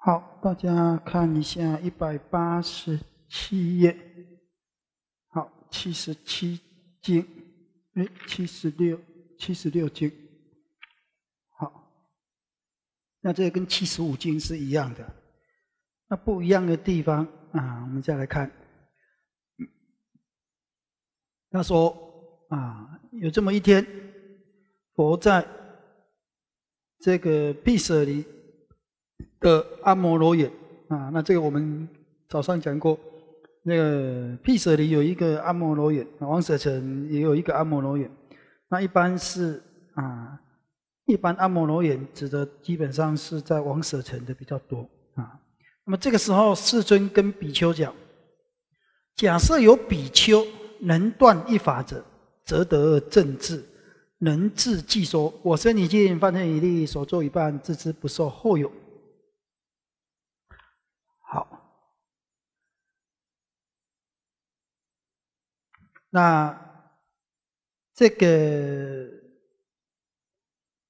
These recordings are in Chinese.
好，大家看一下一百八十七页。好，七十七经，哎，七十六，七十六经。好，那这个跟七十五经是一样的。那不一样的地方啊，我们再来看。他说啊，有这么一天，佛在这个毕舍离。的阿摩罗眼啊，那这个我们早上讲过，那个毗舍离有一个阿摩罗眼，王舍城也有一个阿摩罗眼。那一般是啊，一般阿摩罗眼指的基本上是在王舍城的比较多啊。那么这个时候，世尊跟比丘讲：假设有比丘能断一法者，则得正智，能治即说。我身已尽，方天已立，所作一半，自知不受后有。那这个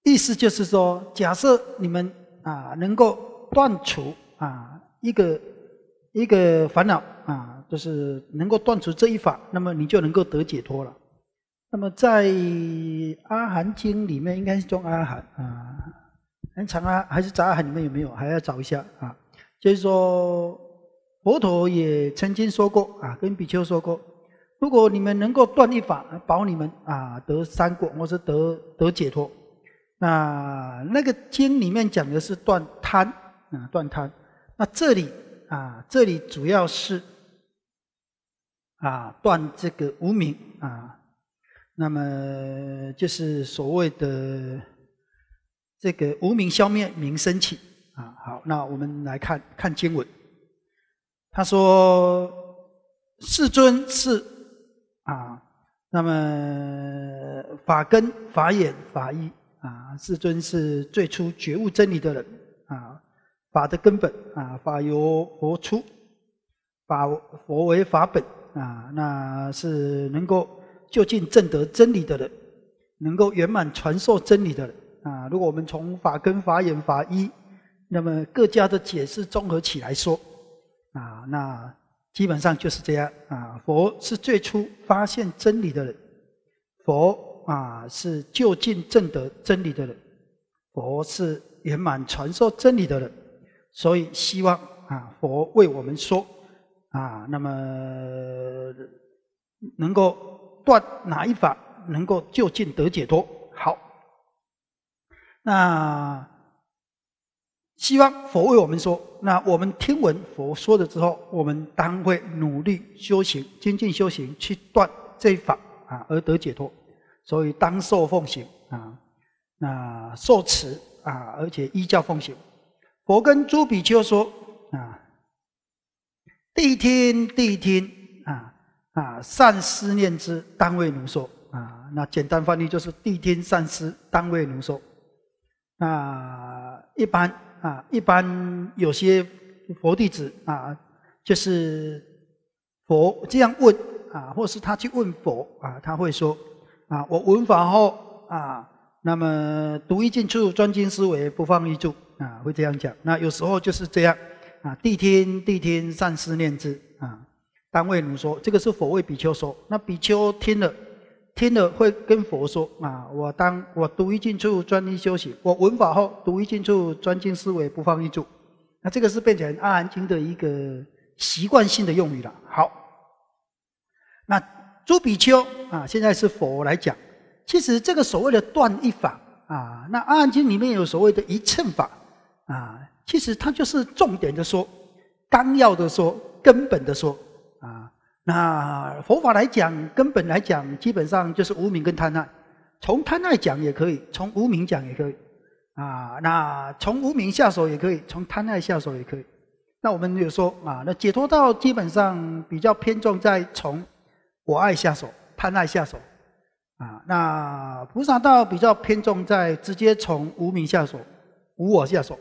意思就是说，假设你们啊能够断除啊一个一个烦恼啊，就是能够断除这一法，那么你就能够得解脱了。那么在《阿含经》里面，应该是中阿含啊，很长啊，还是杂阿含里面有没有？还要找一下啊。就是说，佛陀也曾经说过啊，跟比丘说过，如果你们能够断一法，保你们啊得三果，或是得得解脱。那那个经里面讲的是断贪啊，断贪。那这里啊，这里主要是啊断这个无名啊，那么就是所谓的这个无名消灭，名升起。啊，好，那我们来看看经文。他说：“世尊是，那么法根、法眼、法依啊，世尊是最初觉悟真理的人啊，法的根本啊，法由佛出，法佛为法本啊，那是能够就近证得真理的人，能够圆满传授真理的人啊。如果我们从法根、法眼、法依。”那么各家的解释综合起来说，啊，那基本上就是这样啊。佛是最初发现真理的人，佛啊是就近证得真理的人，佛是圆满传授真理的人。所以希望啊，佛为我们说啊，那么能够断哪一法，能够就近得解脱。好，那。希望佛为我们说，那我们听闻佛说的之后，我们当会努力修行、精进修行，去断这一法啊，而得解脱。所以当受奉行啊，那受持啊，而且依教奉行。佛跟诸比丘说啊：“谛听，谛听啊啊！善思念之，当为奴说啊。”那简单翻译就是谛听善思，当为奴说。那一般。啊，一般有些佛弟子啊，就是佛这样问啊，或是他去问佛啊，他会说啊，我闻法后啊，那么独一进处，专精思维，不放一住啊，会这样讲。那有时候就是这样啊，谛听谛听，善思念之啊，当为奴说，这个是佛为比丘说，那比丘听了。听了会跟佛说啊，我当我读一进处专一修行，我闻法后读一进处专精思维，不放一住。那这个是变成阿含经的一个习惯性的用语了。好，那朱比丘啊，现在是佛来讲，其实这个所谓的断一法啊，那阿含经里面有所谓的一乘法啊，其实它就是重点的说，纲要的说，根本的说。那佛法来讲，根本来讲，基本上就是无名跟贪爱。从贪爱讲也可以，从无名讲也可以。啊，那从无名下手也可以，从贪爱下手也可以。那我们有说啊，那解脱道基本上比较偏重在从我爱下手，贪爱下手。啊，那菩萨道比较偏重在直接从无名下手，无我下手。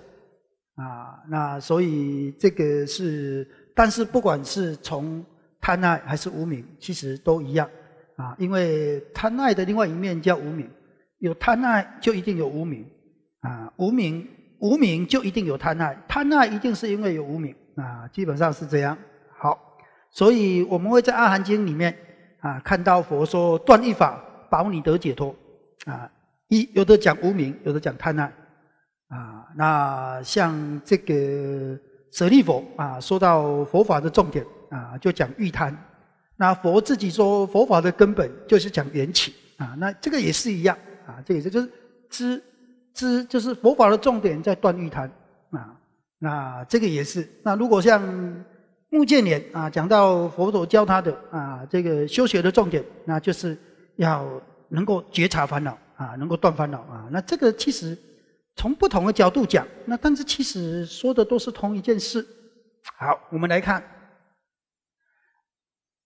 啊，那所以这个是，但是不管是从贪爱还是无名，其实都一样啊！因为贪爱的另外一面叫无名，有贪爱就一定有无名啊！无名无名就一定有贪爱，贪爱一定是因为有无名啊，基本上是这样。好，所以我们会在《阿含经》里面啊看到佛说断一法保你得解脱啊，一有的讲无名，有的讲贪爱啊。那像这个舍利佛啊，说到佛法的重点啊，就讲欲贪。那佛自己说佛法的根本就是讲缘起啊，那这个也是一样啊，这也是就是知知就是佛法的重点在断欲贪啊，那这个也是。那如果像木建连啊讲到佛陀教他的啊这个修学的重点，那就是要能够觉察烦恼啊，能够断烦恼啊。那这个其实从不同的角度讲，那但是其实说的都是同一件事。好，我们来看。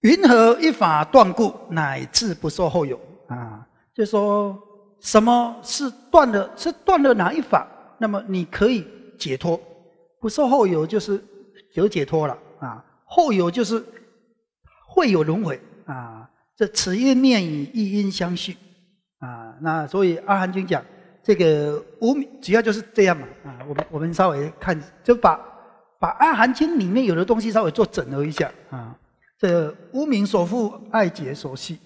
云何一法断故，乃至不受后有？啊，就说什么是断了？是断了哪一法？那么你可以解脱，不受后有，就是有解脱了啊。后有就是会有轮回啊。这此因灭以一因相续啊。那所以阿含经讲这个无，主要就是这样嘛啊。我们我们稍微看，就把把阿含经里面有的东西稍微做整合一下啊。这无名所富，爱结所系，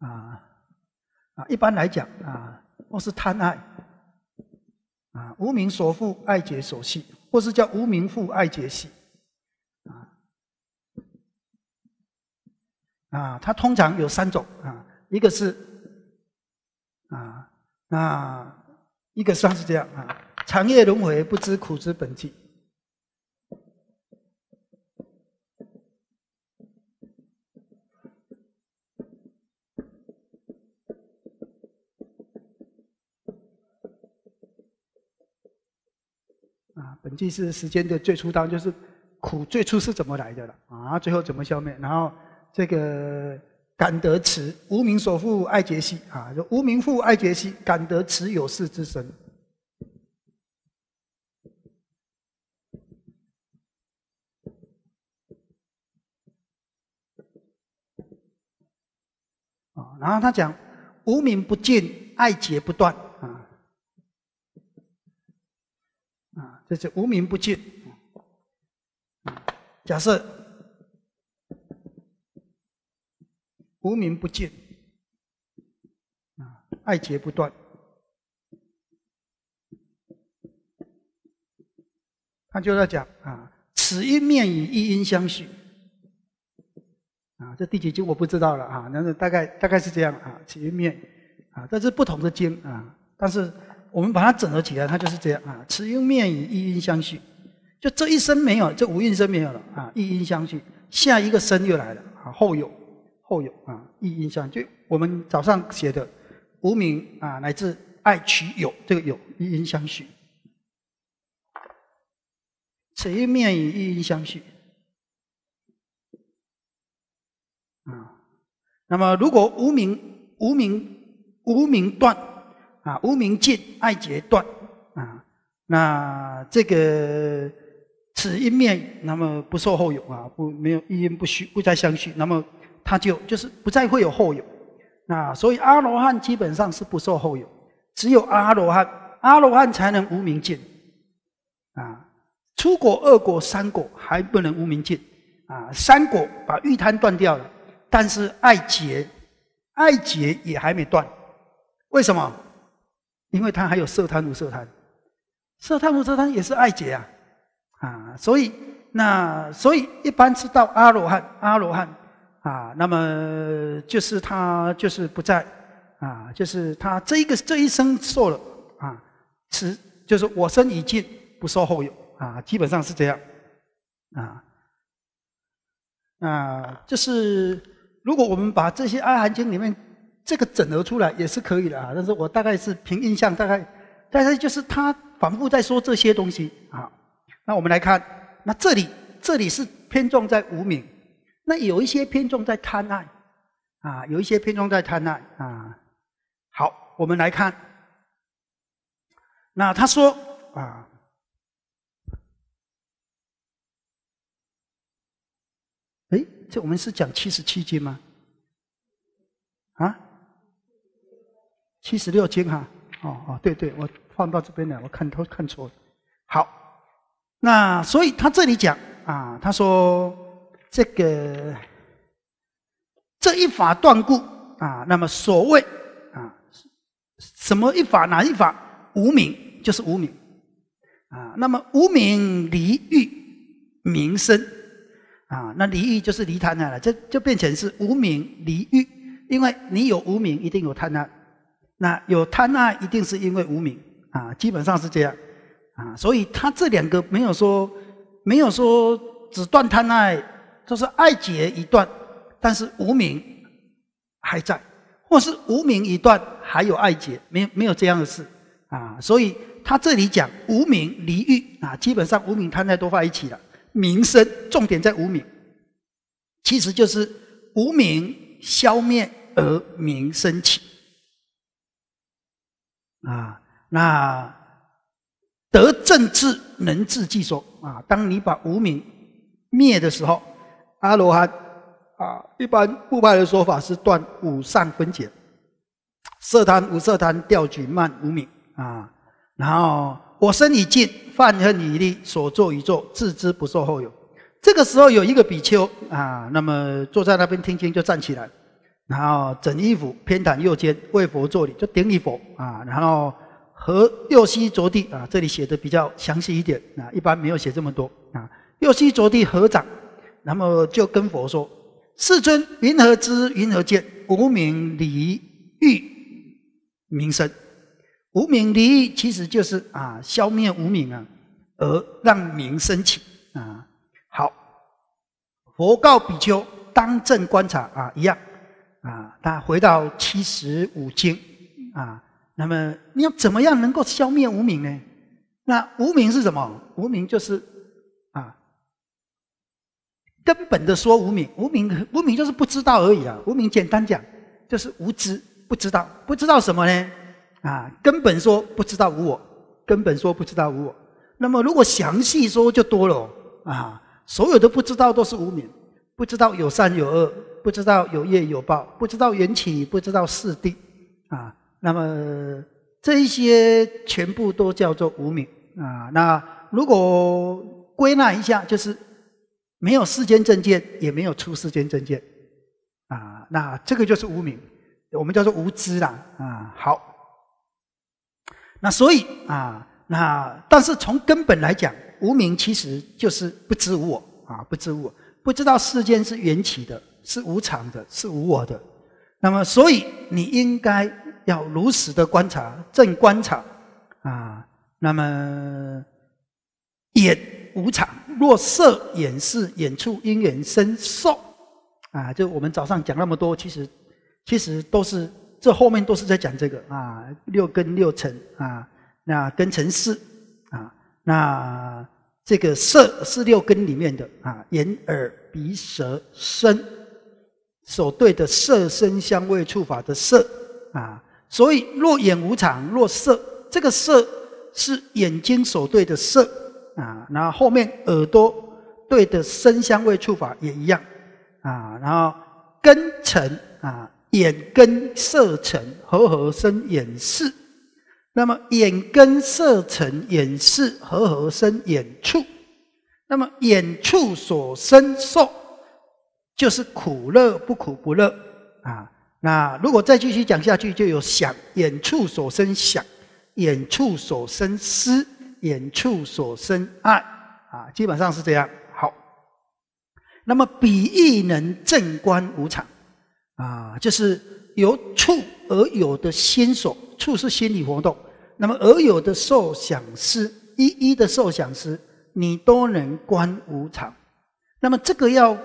啊啊，一般来讲啊，或是贪爱，啊，无名所富，爱结所系，或是叫无名富，爱结系，啊啊，它通常有三种啊，一个是啊，那一个算是这样啊，长夜轮回，不知苦之本际。本纪是时间的最初当，就是苦最初是怎么来的了啊？最后怎么消灭？然后这个感得慈无名所缚爱结系啊，就无名缚爱结系，感得慈有事之身啊。然后他讲无名不尽，爱结不断。这是无名不尽。假设无名不尽，啊，爱结不断，他就在讲啊，此因面与一因相续，啊，这第几经我不知道了啊，但是大概大概是这样啊，此因面，啊，这是不同的经啊，但是。我们把它整合起来，它就是这样啊。此因面与一因相续，就这一生没有，这无因生没有了啊。一因相续，下一个生又来了啊。后有，后有啊。一因相就我们早上写的无名啊，乃至爱取有这个有一因相续。此因面与一因相续啊。那么如果无名无名无名断。啊，无名尽，爱结断，啊，那这个此因灭，那么不受后有啊，不没有一因不续，不再相续，那么他就就是不再会有后有，那所以阿罗汉基本上是不受后有，只有阿罗汉，阿罗汉才能无名尽，啊，出果、二果、三果还不能无名尽，啊，三果把欲贪断掉了，但是爱结，爱结也还没断，为什么？因为他还有色贪无色贪，色贪无色贪也是爱结啊，啊，所以那所以一般是到阿罗汉，阿罗汉啊，那么就是他就是不在啊，就是他这一个这一生受了啊，此就是我生已尽，不受后有啊，基本上是这样啊，啊，就是如果我们把这些阿含经里面。这个整合出来也是可以的啊，但是我大概是凭印象，大概，大概就是他反复在说这些东西啊。那我们来看，那这里这里是偏重在无名，那有一些偏重在贪爱啊，有一些偏重在贪爱啊。好，我们来看，那他说啊，哎，这我们是讲七十七经吗？七十六经哈，哦哦，对对，我放到这边来，我看都看错了。好，那所以他这里讲啊，他说这个这一法断故啊，那么所谓啊什么一法哪一法无名就是无名啊，那么无名离欲名生啊，那离欲就是离贪爱了，这就变成是无名离欲，因为你有无名，一定有贪爱。那有贪爱，一定是因为无名。啊，基本上是这样。啊，所以他这两个没有说，没有说只断贪爱，就是爱结一断，但是无名还在，或是无名一断，还有爱结，没有没有这样的事。啊，所以他这里讲无名离欲啊，基本上无名贪爱都放一起了，名生重点在无名，其实就是无名消灭而名升起。啊，那得正智能智即说啊，当你把无名灭的时候，阿罗汉啊，一般部派的说法是断五善分解，色贪、无色贪、调举慢无名啊，然后我身已尽，犯恨已立，所作已作，自知不受后有。这个时候有一个比丘啊，那么坐在那边听经就站起来。然后整衣服偏袒右肩为佛作礼，就顶礼佛啊。然后和右膝着地啊，这里写的比较详细一点啊，一般没有写这么多啊。右膝着地合掌，那么就跟佛说：“世尊，云何知云何见？无名离欲名生，无名离欲其实就是啊，消灭无名啊，而让名升起啊。好，佛告比丘：当正观察啊，一样。”啊，他回到七十五经啊，那么你要怎么样能够消灭无名呢？那无名是什么？无名就是啊，根本的说无名，无名无名就是不知道而已啊。无名简单讲就是无知，不知道，不知道什么呢？啊，根本说不知道无我，根本说不知道无我。那么如果详细说就多了啊，所有的不知道都是无名，不知道有善有恶。不知道有业有报，不知道缘起，不知道四谛，啊，那么这一些全部都叫做无名。啊。那如果归纳一下，就是没有世间正见，也没有出世间正见，啊，那这个就是无名，我们叫做无知啦，啊，好，那所以啊，那但是从根本来讲，无名其实就是不知无我。啊，不知无我，不知道世间是缘起的。是无常的，是无我的。那么，所以你应该要如实的观察，正观察啊。那么，眼无常，若色眼视眼触因缘生受啊。就我们早上讲那么多，其实其实都是这后面都是在讲这个啊。六根六尘啊，那根尘四啊，那这个色是六根里面的啊，眼耳鼻舌身。所对的色声香味触法的色啊，所以若眼无常，若色，这个色是眼睛所对的色啊。然后后面耳朵对的声香味触法也一样啊。然后根尘啊，眼根色尘合合生眼视，那么眼根色尘眼视合合生眼触，那么眼触所生受。就是苦乐不苦不乐啊！那如果再继续讲下去，就有想眼处所生想，眼处所生思，眼处所生爱啊，基本上是这样。好，那么比喻能正观无常啊，就是由处而有的心所，处是心理活动，那么而有的受想思，一一的受想思，你都能观无常。那么这个要。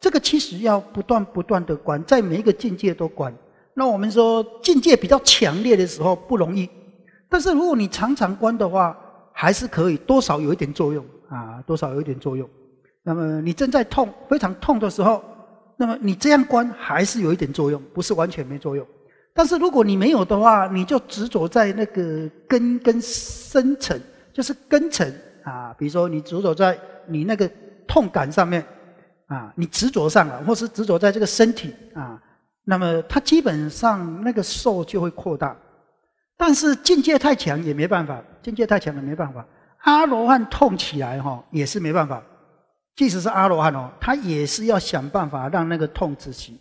这个其实要不断不断的观，在每一个境界都观。那我们说境界比较强烈的时候不容易，但是如果你常常观的话，还是可以多少有一点作用啊，多少有一点作用。那么你正在痛、非常痛的时候，那么你这样观还是有一点作用，不是完全没作用。但是如果你没有的话，你就执着在那个根根深层，就是根层啊，比如说你执着在你那个痛感上面。啊，你执着上了，或是执着在这个身体啊，那么它基本上那个受就会扩大。但是境界太强也没办法，境界太强了没办法。阿罗汉痛起来哈，也是没办法。即使是阿罗汉哦，他也是要想办法让那个痛止息。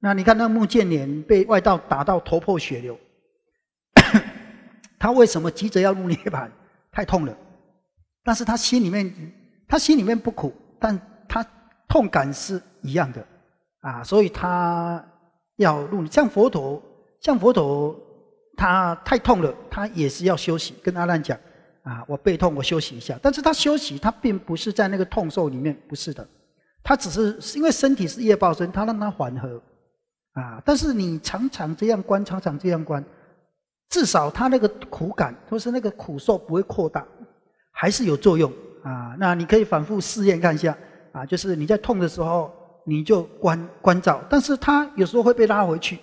那你看那穆建连被外道打到头破血流，他为什么急着要入涅槃？太痛了。但是他心里面，他心里面不苦，但他痛感是一样的啊，所以他要入。像佛陀，像佛陀，他太痛了，他也是要休息。跟阿难讲。啊，我背痛，我休息一下。但是他休息，他并不是在那个痛受里面，不是的，他只是因为身体是业报身，他让它缓和。啊，但是你常常这样关，常常这样关，至少他那个苦感，或是那个苦受不会扩大，还是有作用啊。那你可以反复试验看一下啊，就是你在痛的时候，你就关关照，但是他有时候会被拉回去，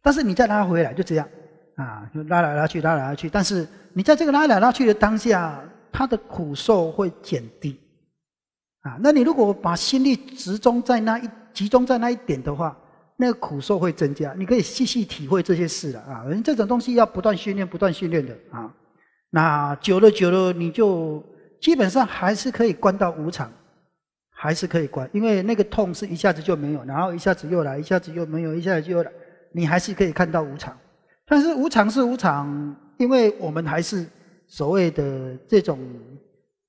但是你再拉回来，就这样。啊，就拉来拉去，拉来拉去。但是你在这个拉来拉去的当下，他的苦受会减低。啊，那你如果把心力集中在那一集中在那一点的话，那个苦受会增加。你可以细细体会这些事了啊。人这种东西要不断训练，不断训练的啊。那久了久了，你就基本上还是可以关到无常，还是可以关，因为那个痛是一下子就没有，然后一下子又来，一下子又没有，一下子就来，你还是可以看到无常。但是无常是无常，因为我们还是所谓的这种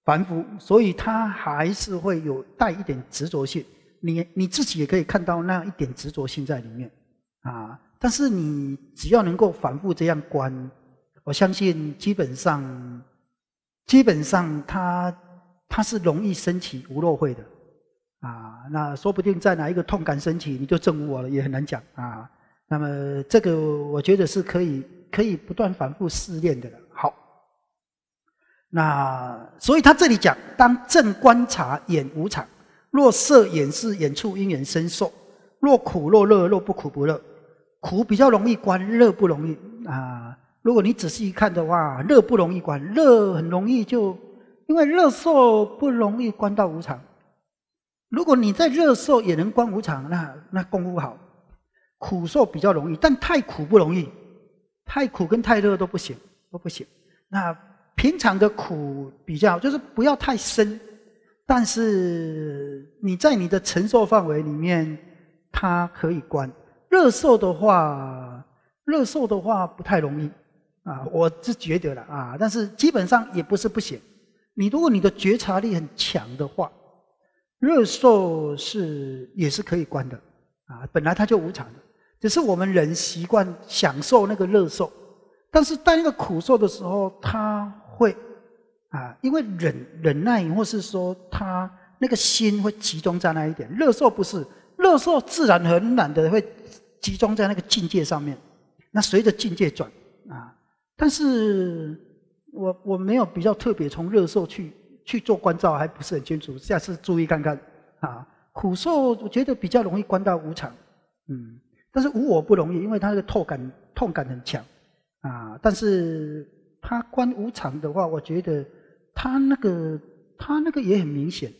凡夫，所以他还是会有带一点执着性。你你自己也可以看到那一点执着性在里面啊。但是你只要能够反复这样观，我相信基本上基本上他他是容易升起无漏慧的啊。那说不定在哪一个痛感升起，你就证悟我了，也很难讲啊。那么这个我觉得是可以可以不断反复试炼的了。好，那所以他这里讲，当正观察眼无常，若色眼是眼处因缘生受，若苦若乐，若不苦不乐，苦比较容易观，乐不容易啊。如果你仔细一看的话，乐不容易观，乐很容易就因为乐受不容易观到无常。如果你在热受也能观无常，那那功夫好。苦受比较容易，但太苦不容易，太苦跟太热都不行，都不行。那平常的苦比较就是不要太深，但是你在你的承受范围里面，它可以关。热受的话，热受的话不太容易啊，我是觉得了啊，但是基本上也不是不行。你如果你的觉察力很强的话，热受是也是可以关的啊，本来它就无常的。只是我们人习惯享受那个乐受，但是在那个苦受的时候，他会啊，因为忍忍耐，或是说他那个心会集中在那一点。乐受不是乐受，自然很懒的会集中在那个境界上面。那随着境界转啊，但是我我没有比较特别从乐受去去做关照，还不是很清楚。下次注意看看啊，苦受我觉得比较容易关到无常，嗯。但是无我不容易，因为他的痛感痛感很强啊。但是他关无常的话，我觉得他那个他那个也很明显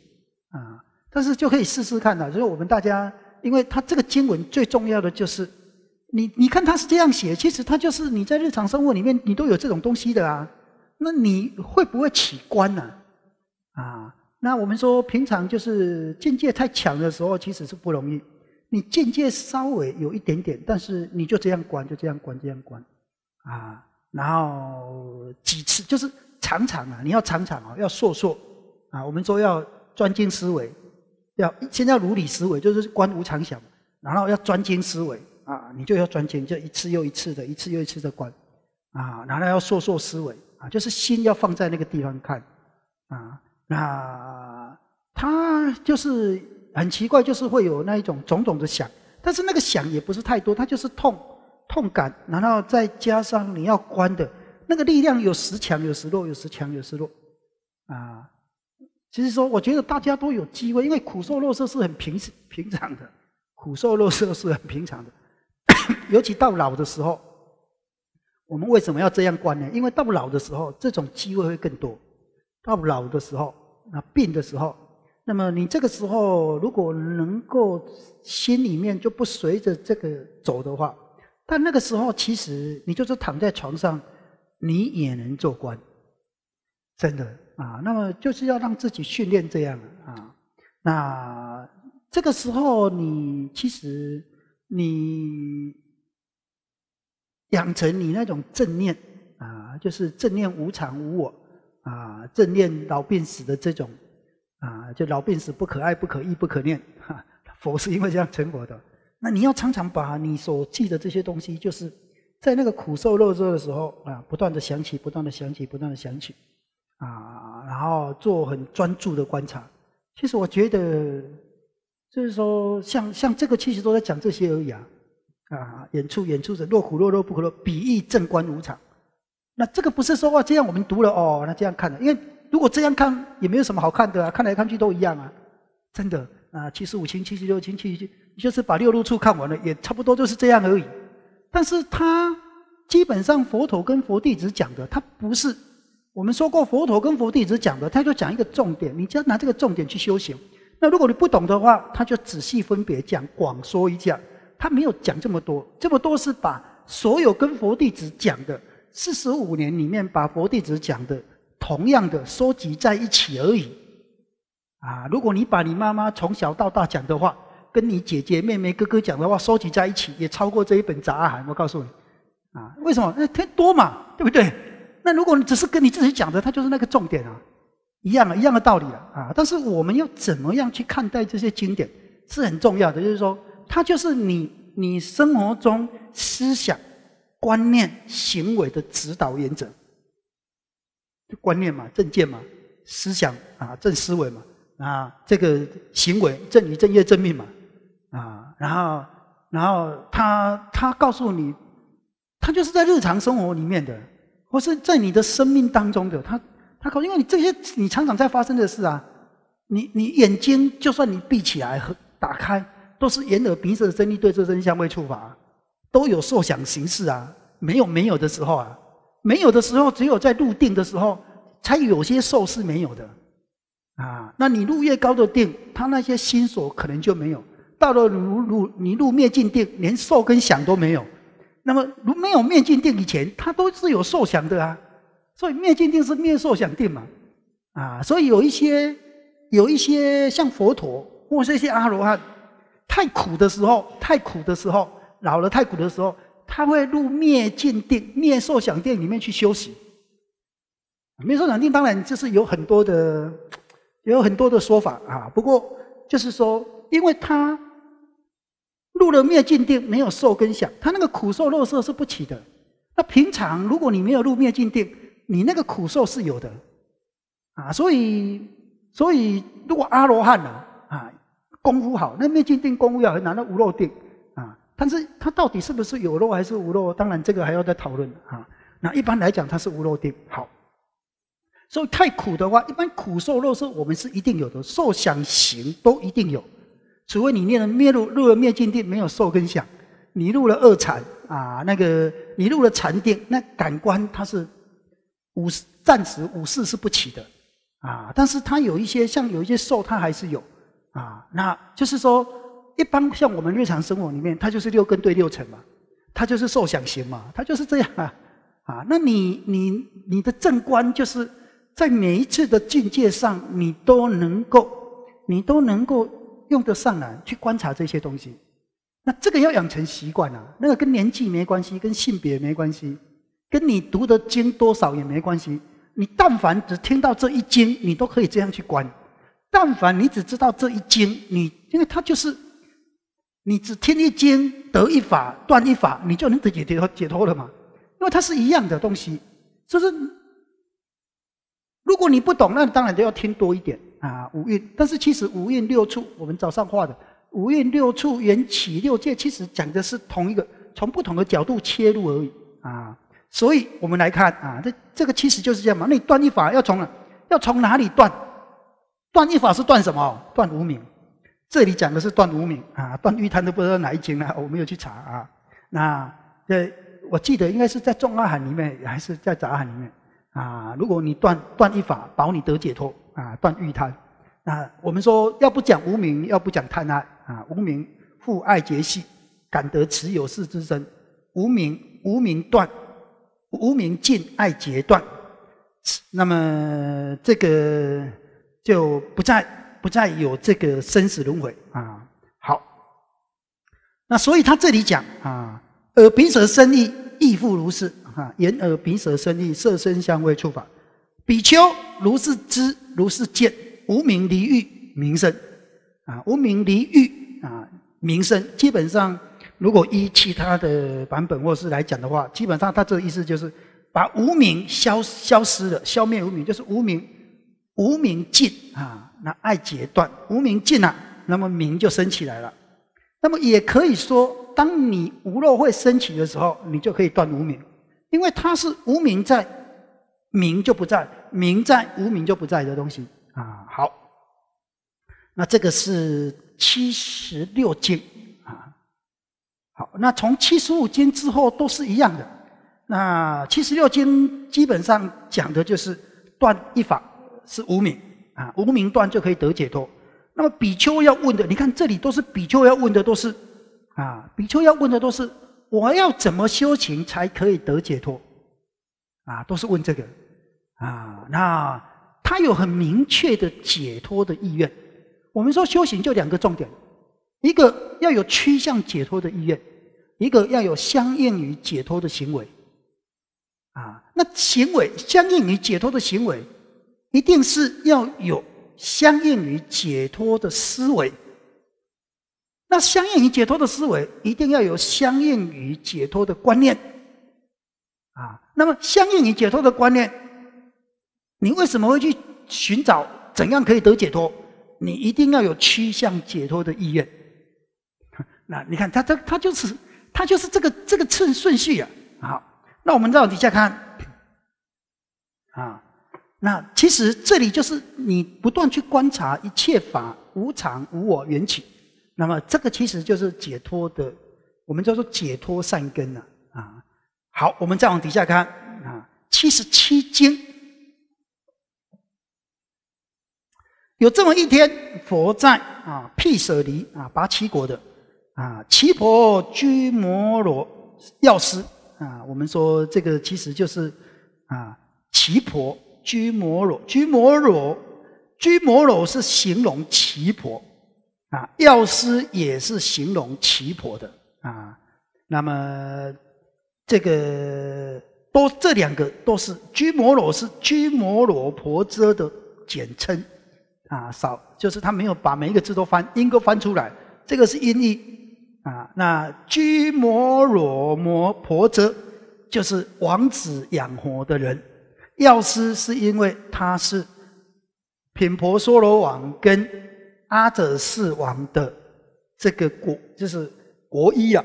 啊。但是就可以试试看了。就是我们大家，因为他这个经文最重要的就是，你你看他是这样写，其实他就是你在日常生活里面你都有这种东西的啊。那你会不会起观呢？啊？啊那我们说平常就是境界太强的时候，其实是不容易。你境界稍微有一点点，但是你就这样关，就这样关，这样关，啊，然后几次就是常常啊，你要常常啊，要硕硕啊，我们说要专精思维，要先要如理思维，就是观无常想，然后要专精思维。啊，你就要专精，就一次又一次的，一次又一次的观，啊，然后要硕硕思维啊，就是心要放在那个地方看，啊，那他就是。很奇怪，就是会有那一种种种的想，但是那个想也不是太多，它就是痛痛感，然后再加上你要关的那个力量，有时强有时弱，有时强有时弱，啊，其实说我觉得大家都有机会，因为苦受乐受是很平平常的，苦受乐受是很平常的，尤其到老的时候，我们为什么要这样关呢？因为到老的时候，这种机会会更多，到老的时候，那病的时候。那么你这个时候如果能够心里面就不随着这个走的话，但那个时候其实你就是躺在床上，你也能做官，真的啊。那么就是要让自己训练这样啊。那这个时候，你其实你养成你那种正念啊，就是正念无常无我啊，正念老病死的这种啊，就老病死不可爱不可忆不可念。哈，佛是因为这样成佛的。那你要常常把你所记的这些东西，就是在那个苦受乐受的时候啊，不断的想起，不断的想起，不断的想起，啊，然后做很专注的观察。其实我觉得，就是说，像像这个，其实都在讲这些而已啊，啊，演出演出者若苦若乐不可乐，比喻正观无常。那这个不是说哇，这样我们读了哦，那这样看的，因为如果这样看也没有什么好看的啊，看来看去都一样啊，真的啊，七十五清、七十六清、七十七。就是把六路处看完了，也差不多就是这样而已。但是他基本上佛陀跟佛弟子讲的，他不是我们说过佛陀跟佛弟子讲的，他就讲一个重点，你就要拿这个重点去修行。那如果你不懂的话，他就仔细分别讲，广说一下。他没有讲这么多，这么多是把所有跟佛弟子讲的四十五年里面，把佛弟子讲的同样的收集在一起而已。啊，如果你把你妈妈从小到大讲的话，跟你姐姐、妹妹、哥哥讲的话收集在一起，也超过这一本杂函。我告诉你，啊，为什么？那太多嘛，对不对？那如果你只是跟你自己讲的，它就是那个重点啊，一样啊，一样的道理啊，啊。但是我们要怎么样去看待这些经典，是很重要的。就是说，它就是你你生活中思想、观念、行为的指导原则。观念嘛，正见嘛，思想啊，正思维嘛，啊，这个行为正理、正业、正命嘛。啊，然后，然后他他告诉你，他就是在日常生活里面的，或是在你的生命当中的，他他告，因为你这些你常常在发生的事啊，你你眼睛就算你闭起来和打开，都是眼耳鼻舌身意对这身香味触法，都有受想行识啊，没有没有的时候啊，没有的时候，只有在入定的时候，才有些受是没有的，啊，那你入越高的定，他那些心所可能就没有。到了如如你入灭尽定，连受跟想都没有。那么如没有灭尽定以前，它都是有受想的啊。所以灭尽定是灭受想定嘛，啊，所以有一些有一些像佛陀或是一些阿罗汉，太苦的时候，太苦的时候，老了太苦的时候，他会入灭尽定、灭受想定里面去休息。灭受想定当然就是有很多的 有很多的说法啊，不过就是说，因为他。入了灭尽定，没有受跟想，他那个苦受乐受是不起的。那平常如果你没有入灭尽定，你那个苦受是有的，啊，所以所以如果阿罗汉呢，啊，功夫好，那灭尽定功夫要很难，那无漏定，但是他到底是不是有漏还是无漏？当然这个还要再讨论啊。那一般来讲，它是无漏定好。所以太苦的话，一般苦受乐受我们是一定有的，受想行都一定有。除非你念了灭入入了灭尽定，没有受跟想，你入了二禅啊，那个你入了禅定，那感官它是五暂时五事是不起的啊，但是它有一些像有一些受，它还是有啊，那就是说，一般像我们日常生活里面，它就是六根对六尘嘛，它就是受想行嘛，它就是这样啊 啊，那你你你的正观就是在每一次的境界上，你都能够你都能够。用得上来去观察这些东西，那这个要养成习惯啊。那个跟年纪没关系，跟性别没关系，跟你读的经多少也没关系。你但凡只听到这一经，你都可以这样去观；但凡你只知道这一经，你因为它就是你只听一经得一法断一法，你就能得解脱解脱了嘛。因为它是一样的东西，就是如果你不懂，那当然就要听多一点。啊，五蕴，但是其实五蕴六处，我们早上画的五蕴六处缘起六界，其实讲的是同一个，从不同的角度切入而已啊。所以我们来看啊，这这个其实就是这样嘛。那你断一法要从哪？要从哪里断？断一法是断什么？断无名。这里讲的是断无名啊，断欲贪都不知道哪一经了，我没有去查啊。那呃，我记得应该是在众阿含里面，还是在杂含里面啊？如果你断断一法，保你得解脱。啊，断欲贪啊！我们说要不讲无名，要不讲贪爱啊。无名复爱结系，感得持有事之身。无名无名断，无名尽爱截断，那么这个就不再不再有这个生死轮回。啊。好，那所以他这里讲啊，耳鼻舌身意亦复如是。啊，眼耳鼻舌身意色身香味触法，比丘如是知如是见，无名离欲名生啊，无名离欲啊名生，基本上。如果依其他的版本或是来讲的话，基本上他这个意思就是把无名消消失了，消灭无名，就是无名无名尽。啊，那爱截断，无名尽了，那么名就升起来了。那么也可以说，当你无漏会升起的时候，你就可以断无名，因为它是无名在，名就不在，名在无名就不在的东西啊。好，那这个是七十六经啊。好，那从七十五经之后都是一样的。那七十六经基本上讲的就是断一法是无名啊，无名断就可以得解脱。那么比丘要问的，你看这里都是比丘要问的，都是啊，比丘要问的都是我要怎么修行才可以得解脱啊，都是问这个啊。那他有很明确的解脱的意愿。我们说修行就两个重点。一个要有趋向解脱的意愿，一个要有相应于解脱的行为，啊，那行为相应于解脱的行为，一定是要有相应于解脱的思维。那相应于解脱的思维，一定要有相应于解脱的观念，啊，那么相应于解脱的观念，你为什么会去寻找怎样可以得解脱？你一定要有趋向解脱的意愿。那你看，他他他就是他就是这个这个顺顺序啊。好，那我们再往底下看啊。那其实这里就是你不断去观察一切法无常无我缘起，那么这个其实就是解脱的，我们叫做解脱善根了啊。好，我们再往底下看啊。七十七经有这么一天，佛在啊毗舍离啊拔七国的。啊，奇婆居摩罗药师啊，我们说这个其实就是啊，奇婆居摩罗居摩罗居摩罗是形容奇婆啊，药师也是形容奇婆的啊。那么这个都这两个都是居摩罗是居摩罗婆遮的简称啊，少就是他没有把每一个字都翻音都翻出来，这个是音译。啊，那居摩罗摩婆遮就是王子养活的人，药师是因为他是品婆娑罗王跟阿者世王的这个国，就是国医啊，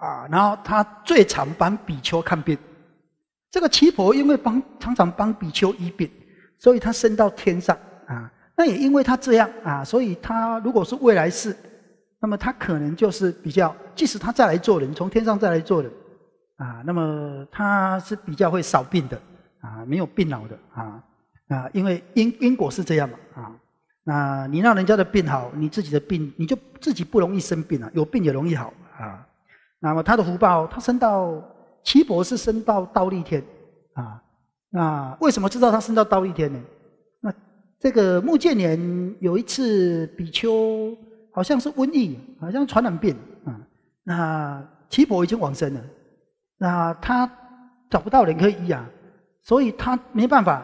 啊，然后他最常帮比丘看病。这个奇婆因为帮常常帮比丘医病，所以他升到天上啊。那也因为他这样啊，所以他如果是未来世。那么他可能就是比较，即使他再来做人，从天上再来做人，啊，那么他是比较会少病的，啊，没有病老的，啊，啊，因为因因果是这样嘛，啊，那你让人家的病好，你自己的病你就自己不容易生病了，有病也容易好，啊，那么他的福报，他升到七伯是升到倒立天，啊，那为什么知道他升到倒立天呢？那这个穆建年有一次比丘。好像是瘟疫，好像传染病啊。那七伯已经往生了，那他找不到人可以医啊，所以他没办法。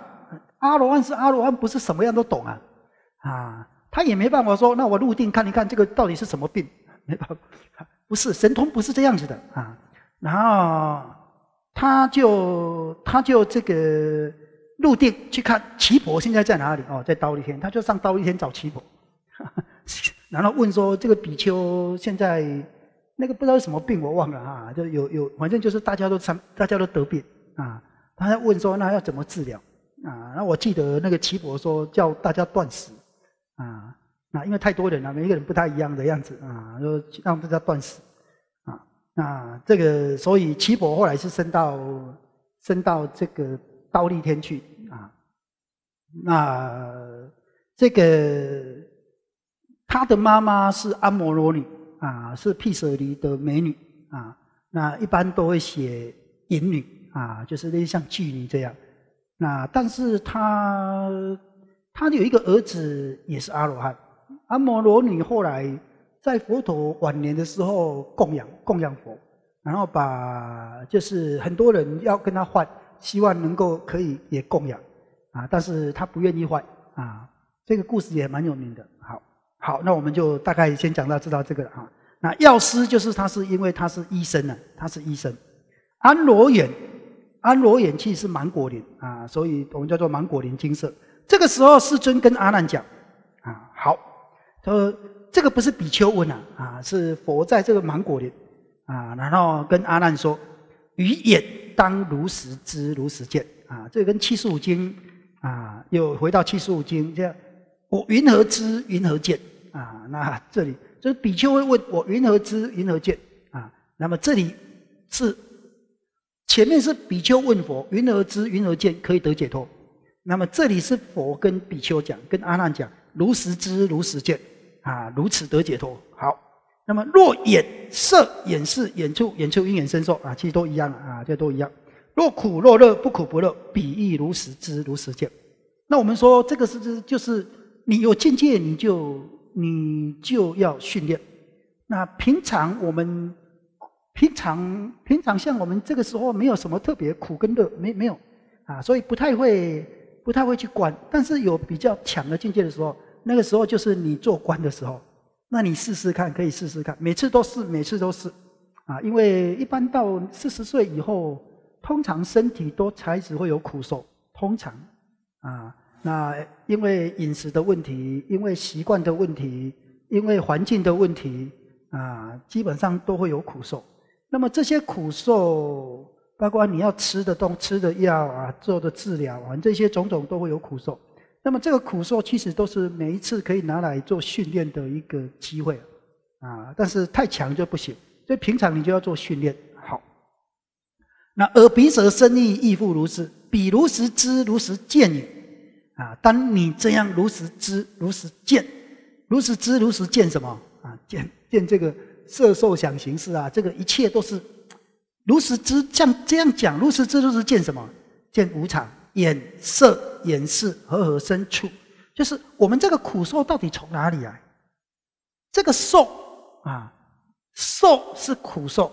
阿罗汉是阿罗汉，不是什么样都懂啊，啊，他也没办法说，那我入定看一看这个到底是什么病，没办法，不是神通不是这样子的啊。然后他就他就这个入定去看七婆现在在哪里哦，在刀立天，他就上刀立天找七婆。然后问说：“这个比丘现在那个不知道是什么病，我忘了啊，就有有，反正就是大家都参，大家都得病啊。他在问说：那要怎么治疗啊？那我记得那个齐伯说叫大家断食啊。那因为太多人了，每一个人不太一样的样子啊，就让大家断食啊。那这个所以齐伯后来是升到升到这个刀立天去啊。那这个。”他的妈妈是阿摩罗女啊，是毗舍离的美女啊。那一般都会写淫女啊，就是类似像妓女这样。那但是他他有一个儿子也是阿罗汉，阿摩罗女后来在佛陀晚年的时候供养供养佛，然后把就是很多人要跟他换，希望能够可以也供养啊，但是他不愿意换啊。这个故事也蛮有名的。好，好，那我们就大概先讲到知道这个了哈。那药师就是他是因为他是医生呢，他是医生。安罗远，安罗眼其实是芒果林啊，所以我们叫做芒果林金色。这个时候世尊跟阿难讲啊，好，他说这个不是比丘问啊，啊是佛在这个芒果林啊，然后跟阿难说，于眼当如实知，如实见啊，这跟七十五经啊又回到七十五经这样。我云何知？云何见？啊，那这里就是比丘会问我云何知？云何见？啊，那么这里是前面是比丘问佛云何知？云何见？可以得解脱。那么这里是佛跟比丘讲，跟阿难讲，如实知，如实见，啊，如此得解脱。好，那么若眼色、眼视、眼触、眼触因眼生受，啊，其实都一样啊，这都一样。若苦若乐，不苦不乐，比喻如实知，如实见。那我们说这个是就是。你有境界，你就你就要训练。那平常我们平常平常像我们这个时候没有什么特别苦跟乐，没没有啊，所以不太会不太会去观。但是有比较强的境界的时候，那个时候就是你做官的时候，那你试试看，可以试试看，每次都是每次都是啊，因为一般到四十岁以后，通常身体都开始会有苦受，通常啊。那因为饮食的问题，因为习惯的问题，因为环境的问题啊，基本上都会有苦受。那么这些苦受，包括你要吃的东吃的药啊，做的治疗啊，这些种种都会有苦受。那么这个苦受其实都是每一次可以拿来做训练的一个机会啊，但是太强就不行。所以平常你就要做训练。好，那耳鼻舌身意亦复如是，彼如实知，如实见也。啊！当你这样如实知、如实见、如实知、如实见什么啊？见见这个色、受、想、行、识啊！这个一切都是如实知。像这样讲，如实知、就是见什么？见无常，眼色、眼识和合生处，就是我们这个苦受到底从哪里来？这个受啊，受是苦受，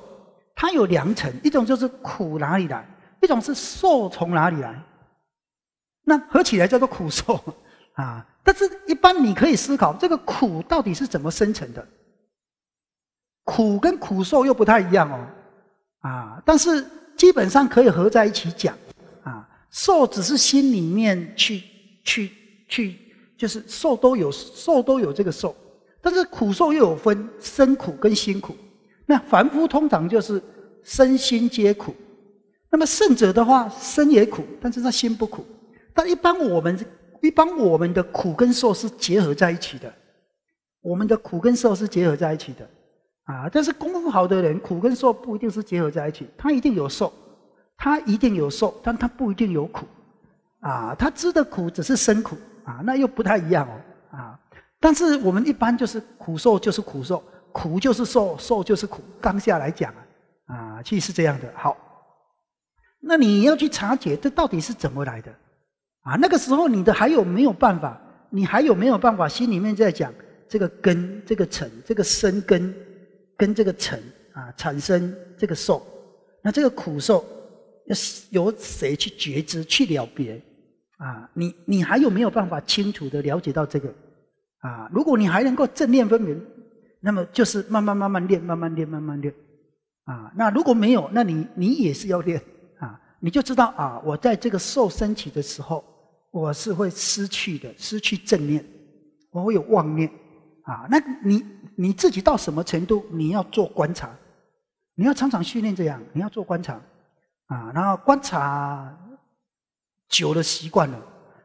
它有两层，一种就是苦哪里来，一种是受从哪里来。那合起来叫做苦受啊，但是一般你可以思考，这个苦到底是怎么生成的？苦跟苦受又不太一样哦，啊，但是基本上可以合在一起讲啊。受只是心里面去去去，就是受都有受都有这个受，但是苦受又有分身苦跟心苦。那凡夫通常就是身心皆苦，那么圣者的话，身也苦，但是他心不苦。但一般我们一般我们的苦跟受是结合在一起的，我们的苦跟受是结合在一起的，啊！但是功夫好的人，苦跟受不一定是结合在一起，他一定有受，他一定有受，但他不一定有苦，啊！他知的苦只是生苦，啊，那又不太一样哦，啊！但是我们一般就是苦受就是苦受，苦就是受，受就是苦，当下来讲啊，啊，其实是这样的。好，那你要去察觉这到底是怎么来的？啊，那个时候你的还有没有办法？你还有没有办法？心里面在讲这个根、这个尘、这个生根跟这个尘啊，产生这个受，那这个苦受要由谁去觉知、去了别？啊，你你还有没有办法清楚的了解到这个？啊，如果你还能够正念分明，那么就是慢慢慢慢练，慢慢练，慢慢练。啊，那如果没有，那你你也是要练啊，你就知道啊，我在这个受升起的时候。我是会失去的，失去正念，我会有妄念啊。那你你自己到什么程度？你要做观察，你要常常训练这样，你要做观察啊。然后观察久了习惯了，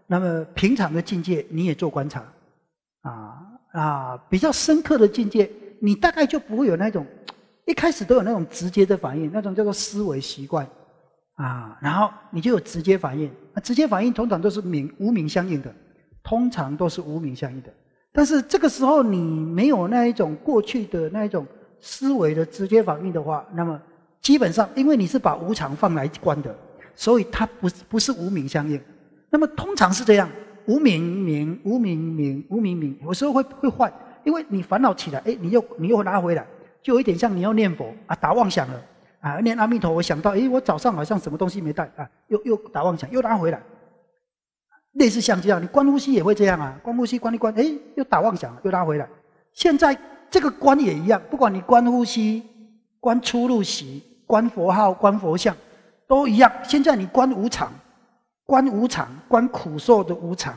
那么平常的境界你也做观察啊啊，比较深刻的境界，你大概就不会有那种一开始都有那种直接的反应，那种叫做思维习惯。啊，然后你就有直接反应，那直接反应通常都是名无名相应的，通常都是无名相应的。但是这个时候你没有那一种过去的那一种思维的直接反应的话，那么基本上因为你是把无常放来观的，所以它不不是无明相应。那么通常是这样，无明明无明明无明明，有时候会会换，因为你烦恼起来，哎，你又你又拿回来，就有一点像你要念佛啊，打妄想了啊，念阿弥陀，我想到，哎，我早上好像什么东西没带啊，又又打妄想，又拿回来，类似像这样，你观呼吸也会这样啊，观呼吸观一观，哎，又打妄想，又拉回来。现在这个观也一样，不管你观呼吸、观出入息、观佛号、观佛像，都一样。现在你观无常，观无常，观苦受的无常，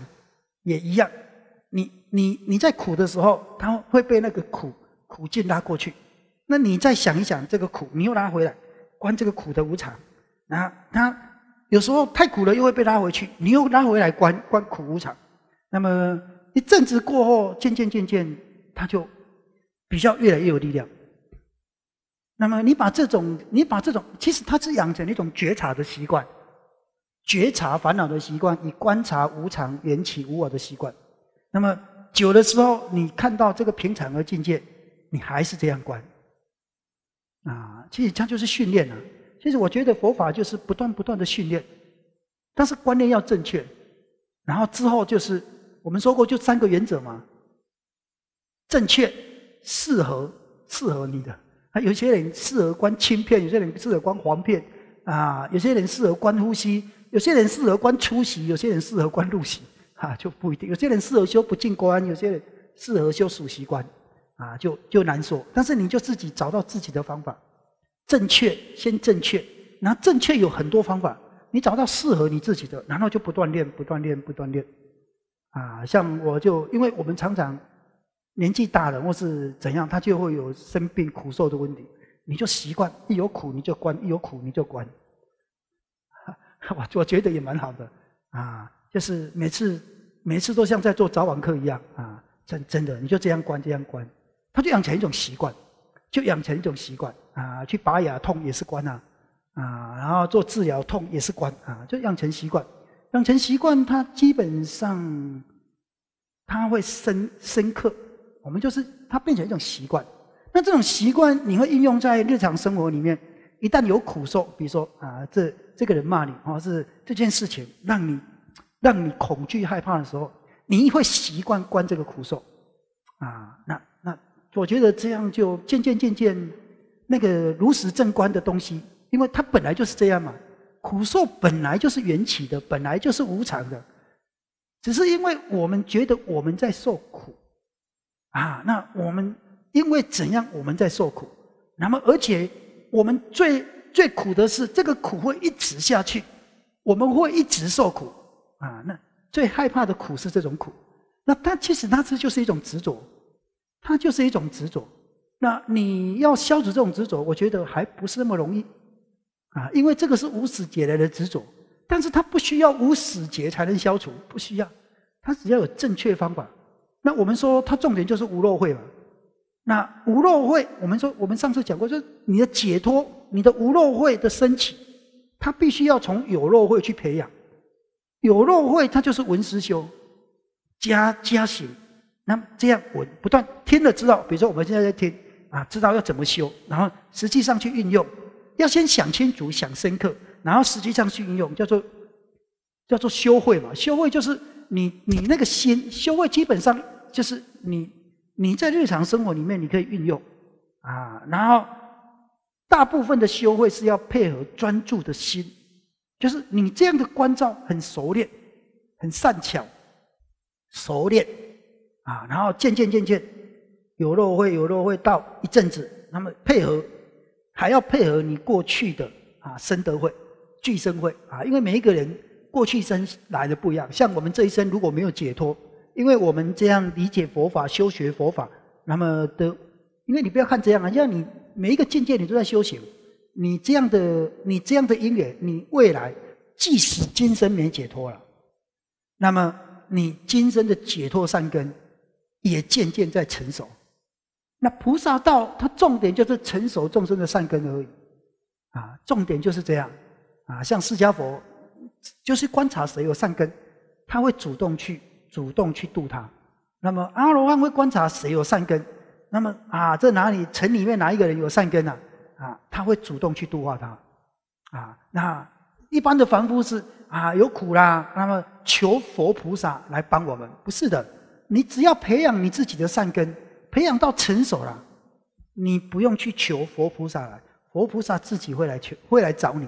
也一样。你你你在苦的时候，它会被那个苦苦劲拉过去。那你再想一想这个苦，你又拉回来，观这个苦的无常。啊，它有时候太苦了，又会被拉回去，你又拉回来观观苦无常。那么一阵子过后，渐渐渐渐。他就比较越来越有力量。那么你把这种，你把这种，其实他是养成一种觉察的习惯，觉察烦恼的习惯，以观察无常缘起无我的习惯。那么久的时候，你看到这个平常的境界，你还是这样观。啊，其实它就是训练啊。其实我觉得佛法就是不断不断的训练，但是观念要正确。然后之后就是我们说过，就三个原则嘛。正确、适合、适合你的啊，有些人适合观轻片，有些人适合观黄片啊，有些人适合观呼吸，有些人适合观出息，有些人适合观入息啊，就不一定。有些人适合修不净观，有些人适合修属习观啊，就就难说。但是你就自己找到自己的方法，正确先正确，然后正确有很多方法，你找到适合你自己的，然后就不断练，不断练，不断练啊。像我就因为我们常常。年纪大了或是怎样，他就会有生病苦受的问题。你就习惯一有苦你就关，一有苦你就关。我我觉得也蛮好的啊，就是每次每次都像在做早晚课一样啊，真真的你就这样关这样关，他就养成一种习惯，就养成一种习惯啊。去拔牙痛也是关啊啊，然后做治疗痛也是关啊，就养成习惯，养成习惯，它基本上他会深深刻。我们就是它变成一种习惯，那这种习惯你会应用在日常生活里面。一旦有苦受，比如说啊，这这个人骂你，或是这件事情让你让你恐惧害怕的时候，你会习惯关这个苦受啊。那我觉得这样就渐渐渐渐那个如实正观的东西，因为它本来就是这样嘛，苦受本来就是缘起的，本来就是无常的，只是因为我们觉得我们在受苦。啊，那我们因为怎样我们在受苦？那么而且我们最最苦的是这个苦会一直下去，我们会一直受苦啊。那最害怕的苦是这种苦。那它其实它这就是一种执着，它就是一种执着。那你要消除这种执着，我觉得还不是那么容易啊，因为这个是无始劫来的执着，但是它不需要无始劫才能消除，不需要，它只要有正确方法。那我们说，它重点就是无漏慧嘛。那无漏慧，我们说，我们上次讲过，就是你的解脱，你的无漏慧的升起，它必须要从有漏慧去培养。有漏慧，它就是文思修，加加行。那这样我不断听了知道，比如说我们现在在听啊，知道要怎么修，然后实际上去运用，要先想清楚、想深刻，然后实际上去运用，叫做叫做修慧嘛。修慧就是。你你那个心修会基本上就是你你在日常生活里面你可以运用啊，然后大部分的修会是要配合专注的心，就是你这样的关照很熟练，很善巧，熟练啊，然后渐渐渐渐有肉会有肉会到一阵子，那么配合还要配合你过去的啊生德会、聚生会啊，因为每一个人。过去生来的不一样，像我们这一生如果没有解脱，因为我们这样理解佛法、修学佛法，那么的，因为你不要看这样啊，像你每一个境界你都在修行，你这样的你这样的因缘，你未来即使今生没解脱了，那么你今生的解脱善根也渐渐在成熟。那菩萨道它重点就是成熟众生的善根而已，啊，重点就是这样啊，像释迦佛。就是观察谁有善根，他会主动去主动去度他。那么阿罗汉会观察谁有善根，那么啊，这哪里城里面哪一个人有善根呢？啊，他会主动去度化他。啊，那一般的凡夫是啊有苦啦，那么求佛菩萨来帮我们，不是的。你只要培养你自己的善根，培养到成熟了，你不用去求佛菩萨来，佛菩萨自己会来求，会来找你，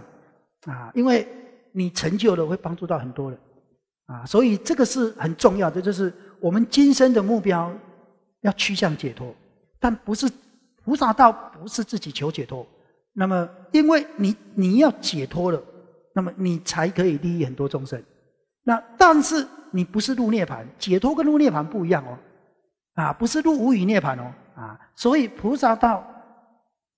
啊，因为你成就了，会帮助到很多人，啊，所以这个是很重要的，就是我们今生的目标要趋向解脱，但不是菩萨道，不是自己求解脱。那么，因为你你要解脱了，那么你才可以利益很多众生。那但是你不是入涅盘，解脱跟入涅盘不一样哦，啊，不是入无语涅盘哦，啊，所以菩萨道，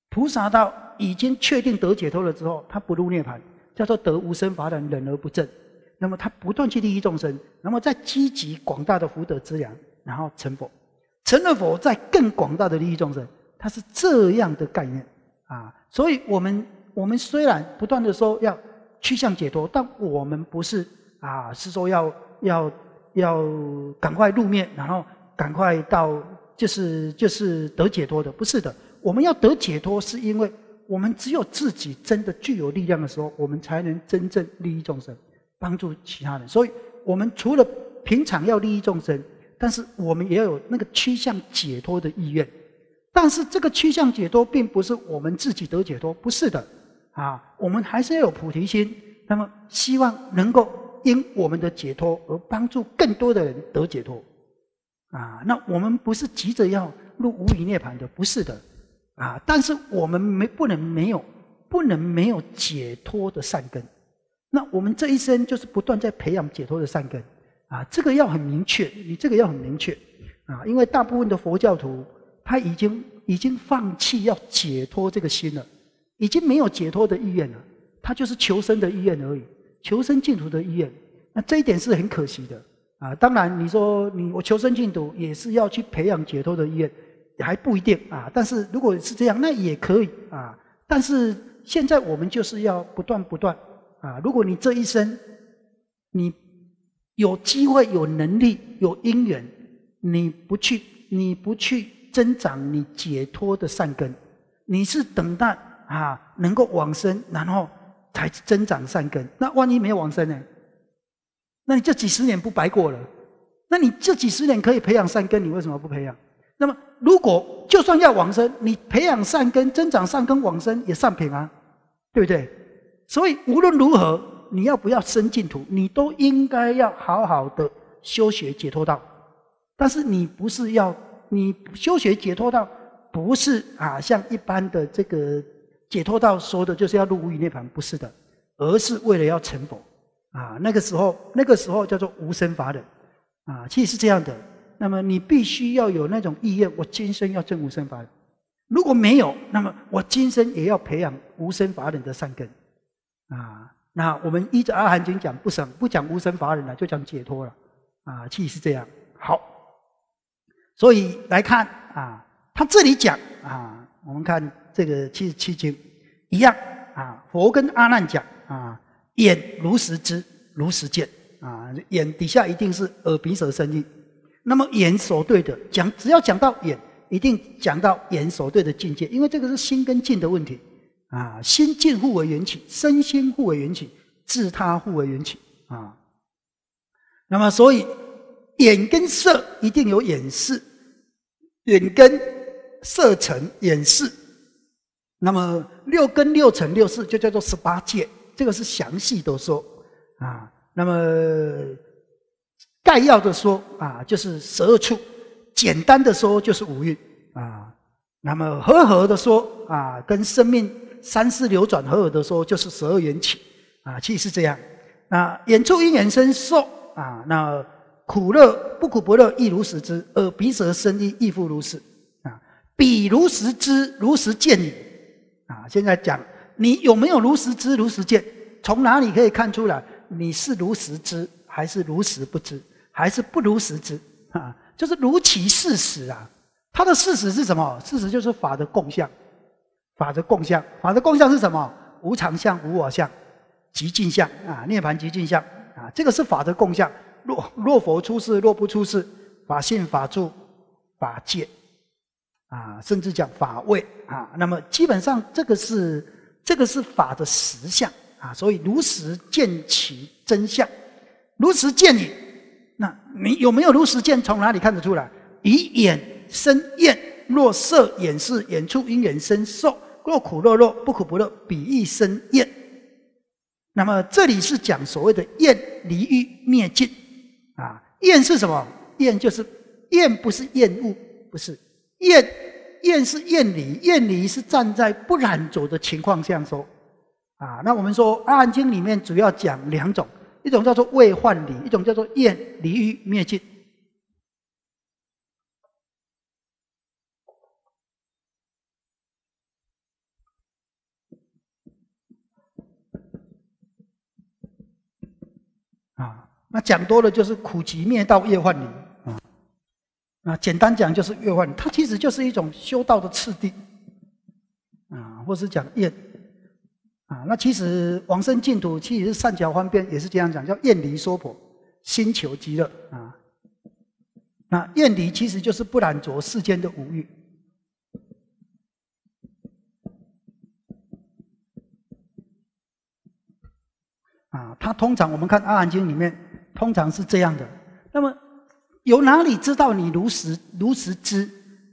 菩萨道已经确定得解脱了之后，他不入涅盘，叫做得无生法忍，忍而不正。那么他不断去利益众生，那么在积极广大的福德资粮，然后成佛，成了佛，在更广大的利益众生，他是这样的概念啊。所以，我们我们虽然不断的说要趋向解脱，但我们不是啊，是说要要要赶快露面，然后赶快到就是就是得解脱的，不是的。我们要得解脱，是因为我们只有自己真的具有力量的时候，我们才能真正利益众生，帮助其他人。所以，我们除了平常要利益众生，但是我们也要有那个趋向解脱的意愿。但是这个趋向解脱，并不是我们自己得解脱，不是的，啊，我们还是要有菩提心，那么希望能够因我们的解脱而帮助更多的人得解脱，啊，那我们不是急着要入无余涅盘的，不是的，啊，但是我们没不能没有不能没有解脱的善根，那我们这一生就是不断在培养解脱的善根，啊，这个要很明确，你这个要很明确，啊，因为大部分的佛教徒。他已经已经放弃要解脱这个心了，已经没有解脱的意愿了，他就是求生的意愿而已，求生净土的意愿。那这一点是很可惜的啊！当然，你说你我求生净土也是要去培养解脱的意愿，还不一定啊。但是如果是这样，那也可以啊。但是现在我们就是要不断不断啊！如果你这一生你有机会、有能力、有因缘，你不去，你不去。增长你解脱的善根，你是等待啊能够往生，然后才增长善根。那万一没有往生呢？那你这几十年不白过了？那你这几十年可以培养善根，你为什么不培养？那么如果就算要往生，你培养善根、增长善根、往生也善品啊，对不对？所以无论如何，你要不要生净土，你都应该要好好的修学解脱道。但是你不是要。你修学解脱道，不是啊，像一般的这个解脱道说的，就是要入无余涅盘，不是的，而是为了要成佛啊。那个时候，那个时候叫做无生法忍啊，其实是这样的。那么你必须要有那种意愿，我今生要证无生法忍。如果没有，那么我今生也要培养无生法忍的善根啊。那我们依着阿含经讲，不省不讲无生法忍了，就讲解脱了啊。其实是这样。好。所以来看啊，他这里讲啊，我们看这个七十七经一样啊，佛跟阿难讲啊，眼如实知，如实见啊，眼底下一定是耳鼻舌身意，那么眼所对的讲，只要讲到眼，一定讲到眼所对的境界，因为这个是心跟境的问题啊，心境互为缘起，身心互为缘起，自他互为缘起啊，那么所以。眼跟色一定有眼视，眼跟色尘眼视，那么六根六乘六四就叫做十八界，这个是详细的说啊。那么概要的说啊，就是十二处；简单的说就是五蕴啊。那么和合的说啊，跟生命三世流转和合的说，就是十二缘起啊。其实是这样啊，眼处因缘生受啊，那。苦乐不苦不乐亦如实知，耳鼻舌身意亦复如是啊！彼如实知，如实见你啊！现在讲你有没有如实知、如实见？从哪里可以看出来你是如实知，还是如实不知，还是不如实知啊？就是如其事实啊！它的事实是什么？事实就是法的共相，法的共相，法的共相是什么？无常相、无我相、极尽相啊！涅盘极尽相啊！这个是法的共相。若若佛出世，若不出世，法性、法住、法界，啊，甚至讲法位啊，那么基本上这个是这个是法的实相啊，所以如实见其真相，如实见你，那你有没有如实见？从哪里看得出来？以眼生厌，若色眼视眼触因眼生受，若苦若乐，不苦不乐，比喻生厌。那么这里是讲所谓的厌离欲灭尽啊，厌是什么？厌就是厌，不是厌恶，不是厌，厌是厌离，厌离是站在不染着的情况下说。啊，那我们说《阿含经》里面主要讲两种，一种叫做未幻离，一种叫做厌离欲灭尽。啊，那讲多了就是苦集灭道业幻离啊。简单讲就是业幻，它其实就是一种修道的次第啊，或是讲厌。啊，那其实往生净土其实是善巧方便，也是这样讲，叫厌离娑婆，心求极乐啊。那厌离其实就是不染着世间的五欲啊。他通常我们看《阿含经》里面，通常是这样的。那么有哪里知道你如实如实知？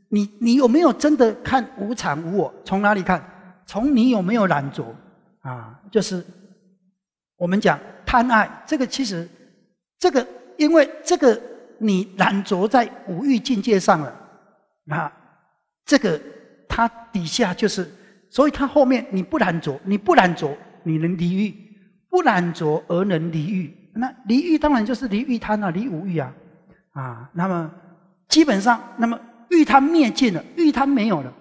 你你有没有真的看无常无我？从哪里看？从你有没有染着？啊，就是我们讲贪爱，这个其实这个，因为这个你染着在五欲境界上了，那这个它底下就是，所以它后面你不染着，你不染着，你能离欲；不染着而能离欲，那离欲当然就是离欲贪啊，离五欲啊，啊，那么基本上，那么欲贪灭尽了，欲贪没有了，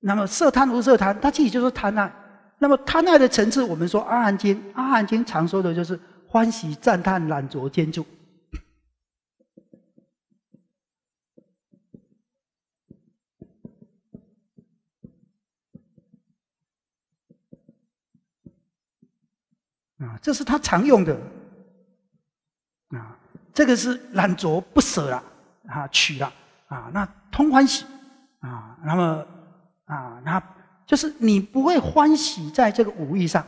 那么色贪无色贪，它其实就是贪爱。那么贪爱的层次，我们说《阿含经》，《阿含经》常说的就是欢喜、赞叹、懒着、坚住。啊，这是他常用的。这个是染着不舍了，啊，取了，啊，那通欢喜，啊，那么，啊，那。就是你不会欢喜在这个五欲上，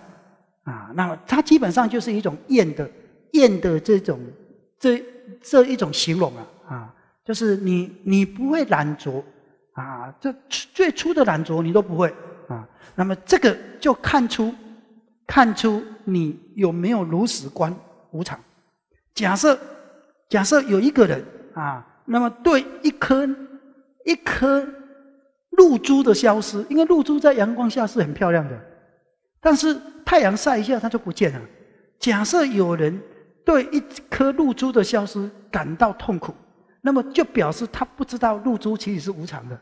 啊，那么它基本上就是一种厌的厌的这种这这一种形容啊，啊，就是你你不会染着，啊，这最初的染着你都不会啊，那么这个就看出看出你有没有如实观无常。假设假设有一个人啊，那么对一颗一颗。露珠的消失，因为露珠在阳光下是很漂亮的，但是太阳晒一下它就不见了。假设有人对一颗露珠的消失感到痛苦，那么就表示他不知道露珠其实是无常的，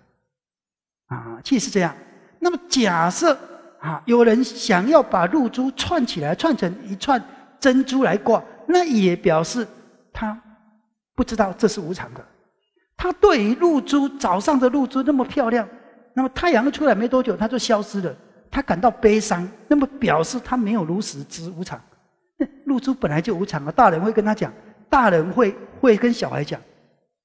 啊，其实是这样。那么假设啊，有人想要把露珠串起来，串成一串珍珠来挂，那也表示他不知道这是无常的。他对于露珠早上的露珠那么漂亮。那么太阳出来没多久，它就消失了。他感到悲伤，那么表示他没有如实知无常。露珠本来就无常啊！大人会跟他讲，大人会会跟小孩讲：“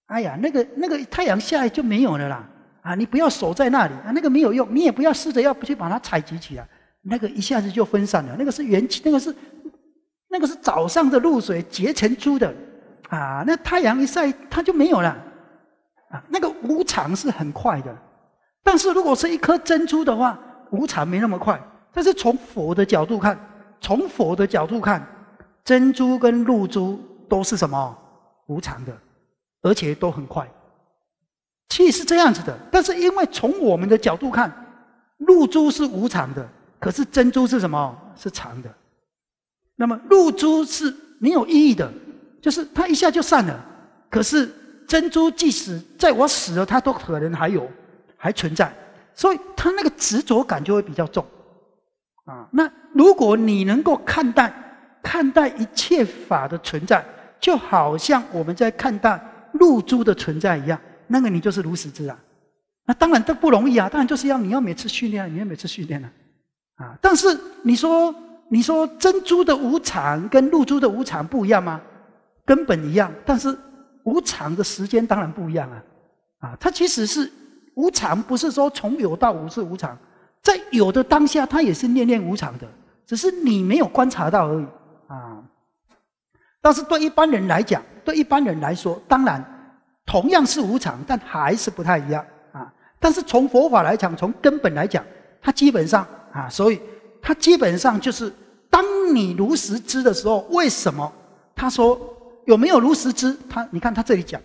哎呀，那个那个太阳下来就没有了啦！啊，你不要守在那里啊，那个没有用。你也不要试着要不去把它采集起来，那个一下子就分散了。那个是元气，那个是那个是早上的露水结成珠的啊！那太阳一晒，它就没有了啊！那个无常是很快的。”但是如果是一颗珍珠的话，无常没那么快。但是从佛的角度看，从佛的角度看，珍珠跟露珠都是什么无常的，而且都很快。其实是这样子的。但是因为从我们的角度看，露珠是无常的，可是珍珠是什么？是长的。那么露珠是没有意义的，就是它一下就散了。可是珍珠即使在我死了，它都可能还有。还存在，所以他那个执着感就会比较重，啊，那如果你能够看待看待一切法的存在，就好像我们在看待露珠的存在一样，那个你就是如实知啊。那当然这不容易啊，当然就是要你要每次训练，你要每次训练了，啊，但是你说你说珍珠的无常跟露珠的无常不一样吗？根本一样，但是无常的时间当然不一样啊，啊，它其实是。无常不是说从有到无是无常，在有的当下，它也是念念无常的，只是你没有观察到而已啊。但是对一般人来讲，对一般人来说，当然同样是无常，但还是不太一样啊。但是从佛法来讲，从根本来讲，它基本上啊，所以它基本上就是，当你如实知的时候，为什么他说有没有如实知？他你看他这里讲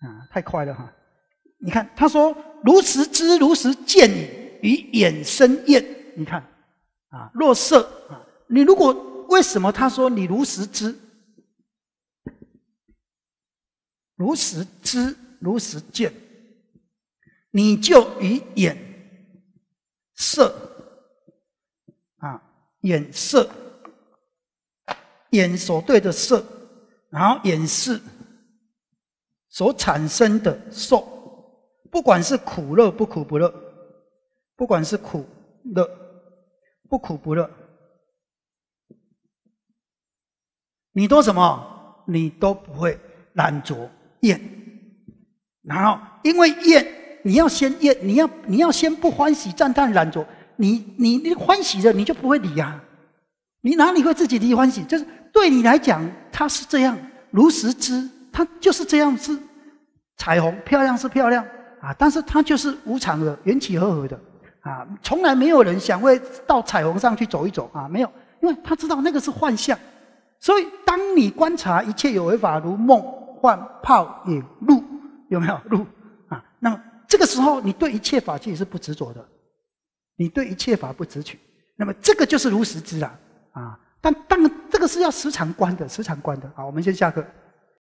啊，太快了哈！你看他说如实知，如实见与眼生厌。你看啊，若色啊，你如果为什么他说你如实知？如实知，如实见，你就与眼色啊，眼色，眼所对的色，然后眼视所产生的受，不管是苦乐不苦不乐，不管是苦乐不苦不乐，你都什么？你都不会懒着。厌，然后因为厌，你要先厌，你要你要先不欢喜、赞叹、染着，你你你欢喜的，你就不会理呀。你哪里会自己离欢喜？就是对你来讲，它是这样，如实知，它就是这样子。彩虹漂亮是漂亮啊，但是它就是无常的，缘起合合的啊，从来没有人想会到彩虹上去走一走啊，没有，因为他知道那个是幻象。所以当你观察一切有为法如梦。幻泡影露有没有露啊？那么这个时候，你对一切法其实是不执着的，你对一切法不执取，那么这个就是如实知啊啊！但当，这个是要时常关的，时常关的。好，我们先下课。